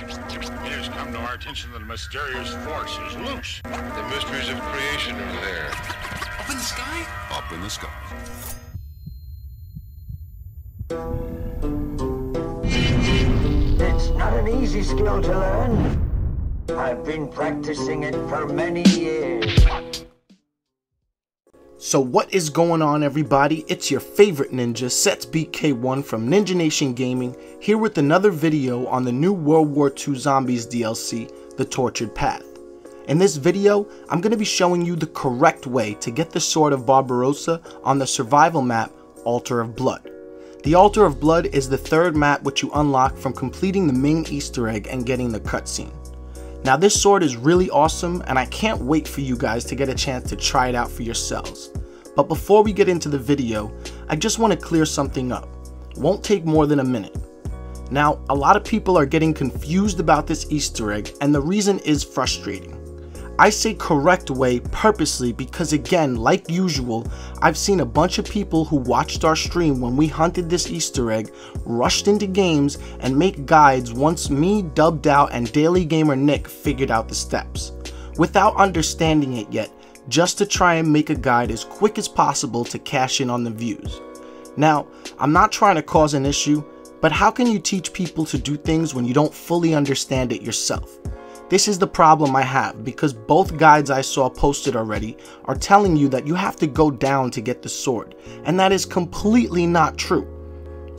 It has come to our attention that a mysterious force is loose. The mysteries of creation are there. Up in the sky? Up in the sky. It's not an easy skill to learn. I've been practicing it for many years. So what is going on everybody? It's your favorite ninja, CETS BK1 from Ninja Nation Gaming, here with another video on the new World War II Zombies DLC, The Tortured Path. In this video, I'm going to be showing you the correct way to get the Sword of Barbarossa on the survival map, Altar of Blood. The Altar of Blood is the third map which you unlock from completing the main easter egg and getting the cutscene. Now this sword is really awesome and I can't wait for you guys to get a chance to try it out for yourselves. But before we get into the video, I just want to clear something up. Won't take more than a minute. Now, a lot of people are getting confused about this easter egg and the reason is frustrating. I say correct way purposely because again, like usual, I've seen a bunch of people who watched our stream when we hunted this easter egg, rushed into games, and make guides once me, Dubbed Out, and Daily Gamer Nick figured out the steps. Without understanding it yet, just to try and make a guide as quick as possible to cash in on the views. Now, I'm not trying to cause an issue, but how can you teach people to do things when you don't fully understand it yourself? This is the problem I have because both guides I saw posted already are telling you that you have to go down to get the sword, and that is completely not true.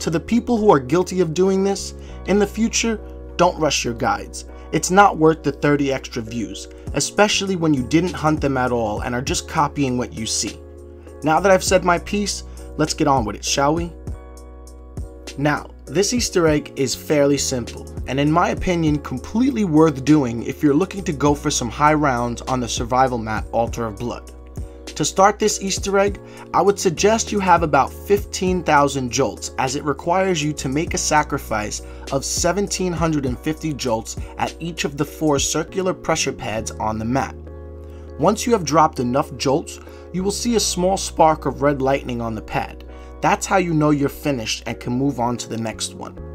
To the people who are guilty of doing this, in the future, don't rush your guides. It's not worth the 30 extra views, especially when you didn't hunt them at all and are just copying what you see. Now that I've said my piece, let's get on with it, shall we? Now, this easter egg is fairly simple, and in my opinion completely worth doing if you're looking to go for some high rounds on the survival map Altar of Blood. To start this easter egg, I would suggest you have about 15,000 jolts as it requires you to make a sacrifice of 1750 jolts at each of the four circular pressure pads on the map. Once you have dropped enough jolts, you will see a small spark of red lightning on the pad. That's how you know you're finished and can move on to the next one.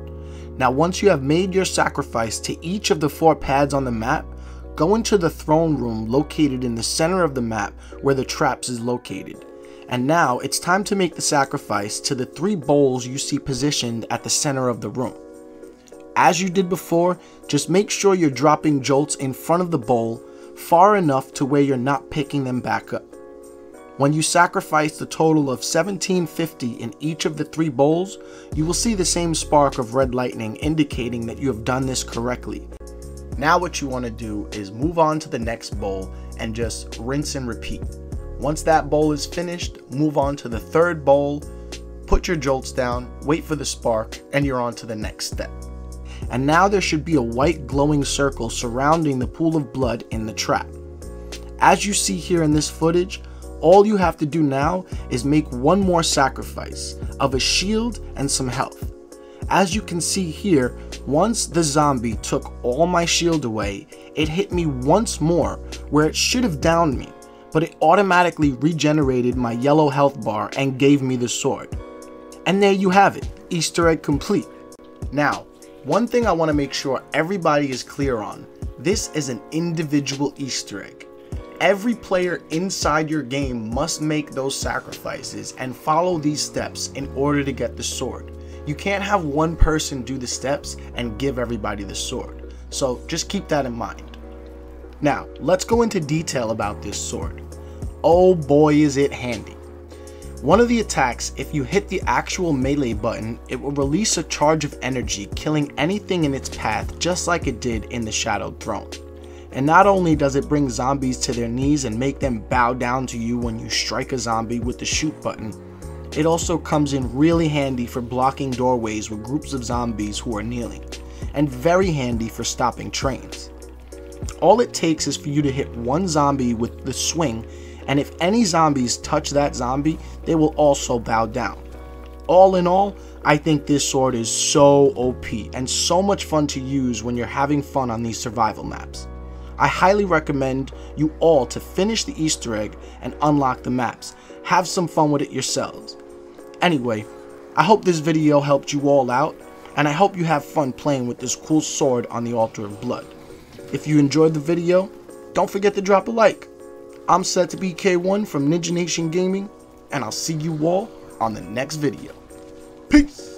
Now once you have made your sacrifice to each of the four pads on the map, go into the throne room located in the center of the map where the traps is located. And now it's time to make the sacrifice to the three bowls you see positioned at the center of the room. As you did before, just make sure you're dropping jolts in front of the bowl far enough to where you're not picking them back up. When you sacrifice the total of 1750 in each of the three bowls, you will see the same spark of red lightning indicating that you have done this correctly. Now what you want to do is move on to the next bowl and just rinse and repeat. Once that bowl is finished, move on to the third bowl, put your jolts down, wait for the spark, and you're on to the next step. And now there should be a white glowing circle surrounding the pool of blood in the trap. As you see here in this footage, all you have to do now is make one more sacrifice of a shield and some health. As you can see here, once the zombie took all my shield away, it hit me once more where it should have downed me, but it automatically regenerated my yellow health bar and gave me the sword. And there you have it, Easter egg complete. Now, one thing I want to make sure everybody is clear on, this is an individual Easter egg. Every player inside your game must make those sacrifices and follow these steps in order to get the sword. You can't have one person do the steps and give everybody the sword. So just keep that in mind. Now, let's go into detail about this sword. Oh boy is it handy. One of the attacks, if you hit the actual melee button, it will release a charge of energy killing anything in its path just like it did in the Shadowed Throne. And not only does it bring zombies to their knees and make them bow down to you when you strike a zombie with the shoot button, it also comes in really handy for blocking doorways with groups of zombies who are kneeling, and very handy for stopping trains. All it takes is for you to hit one zombie with the swing, and if any zombies touch that zombie, they will also bow down. All in all, I think this sword is so OP and so much fun to use when you're having fun on these survival maps. I highly recommend you all to finish the Easter egg and unlock the maps. Have some fun with it yourselves. Anyway, I hope this video helped you all out, and I hope you have fun playing with this cool sword on the altar of blood. If you enjoyed the video, don't forget to drop a like. I'm set to BK1 from Ninja Nation Gaming, and I'll see you all on the next video. Peace!